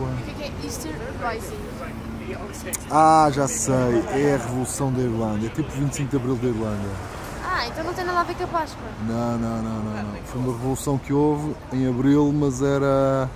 quando? É é Easter Rising? Ah, já sei, é a Revolução da Irlanda, é tipo 25 de Abril da Irlanda. Ah, então não tem nada a ver com a Páscoa. Não, não, não, não, não. Foi uma revolução que houve em Abril, mas era